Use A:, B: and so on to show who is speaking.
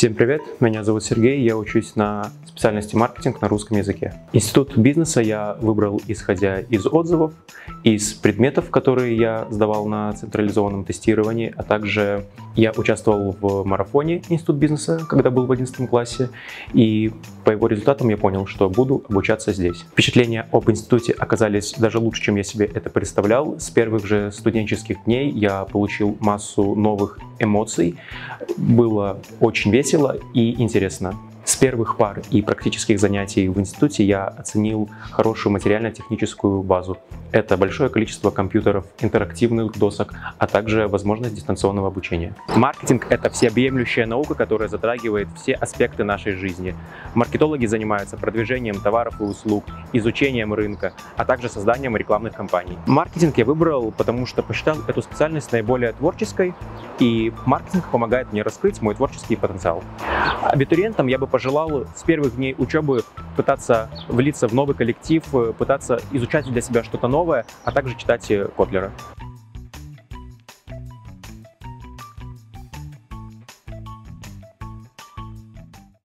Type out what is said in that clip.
A: Всем привет, меня зовут Сергей, я учусь на специальности маркетинг на русском языке. Институт бизнеса я выбрал исходя из отзывов, из предметов, которые я сдавал на централизованном тестировании, а также я участвовал в марафоне Институт бизнеса, когда был в 11 классе, и по его результатам я понял, что буду обучаться здесь. Впечатления об институте оказались даже лучше, чем я себе это представлял. С первых же студенческих дней я получил массу новых эмоций. Было очень весело и интересно. С первых пар и практических занятий в институте я оценил хорошую материально-техническую базу. Это большое количество компьютеров, интерактивных досок, а также возможность дистанционного обучения. Маркетинг – это всеобъемлющая наука, которая затрагивает все аспекты нашей жизни. Маркетологи занимаются продвижением товаров и услуг, изучением рынка, а также созданием рекламных кампаний. Маркетинг я выбрал, потому что посчитал эту специальность наиболее творческой, и маркетинг помогает мне раскрыть мой творческий потенциал. Абитуриентам я бы пожелал с первых дней учебы пытаться влиться в новый коллектив, пытаться изучать для себя что-то новое, а также читать Котлера.